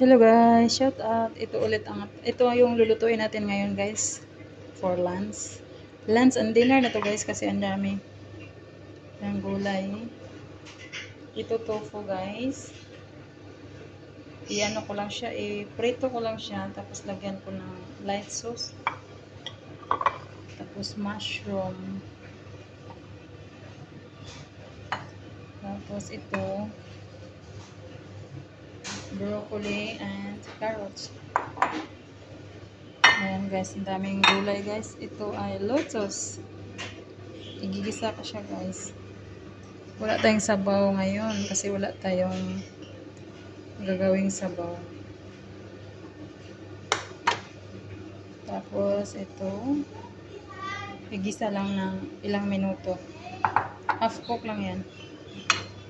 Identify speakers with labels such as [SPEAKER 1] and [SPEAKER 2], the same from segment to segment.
[SPEAKER 1] Hello guys, shout out. Ito ulit ang ito yung lulutuin natin ngayon guys for lunch. Lunch and dinner na to guys kasi ang dami ng gulay. Ito tofu guys. Iano ko lang siya, i-prito ko lang siya tapos lagyan ko ng light sauce. Tapos mushroom. Tapos ito broccoli and carrots. Ayan guys, ang daming gulay guys. Ito ay lotus. Igigisa ko siya guys. Wala tayong sabaw ngayon kasi wala tayong gagawing sabaw. Tapos ito, igisa lang ng ilang minuto. Half cook lang yan.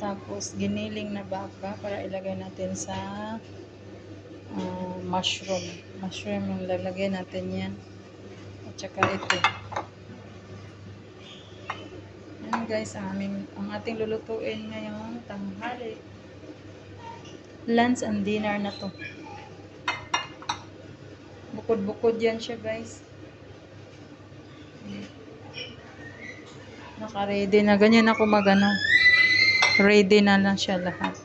[SPEAKER 1] Tapos, giniling na baka para ilagay natin sa uh, mushroom. Mushroom yung lalagay natin yan. At saka ito. Yan guys, ang, aming, ang ating lulutuin ngayong tanghali. Lunch and dinner na to. Bukod-bukod yan siya guys. Naka-ready na. Ganyan ako magano ready na lang siya lahat.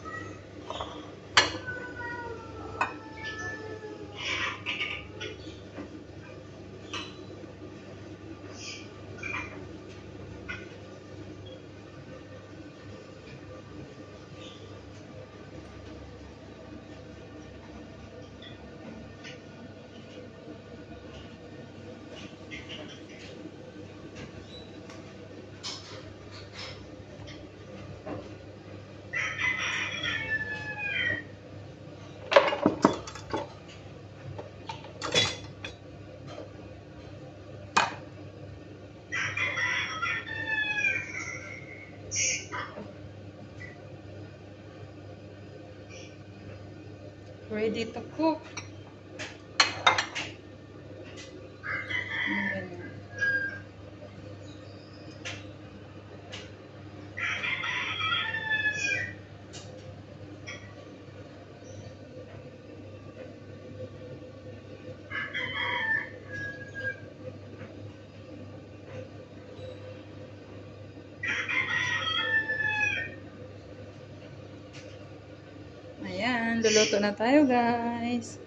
[SPEAKER 1] Ready to cook. Ayan, luluto na tayo guys.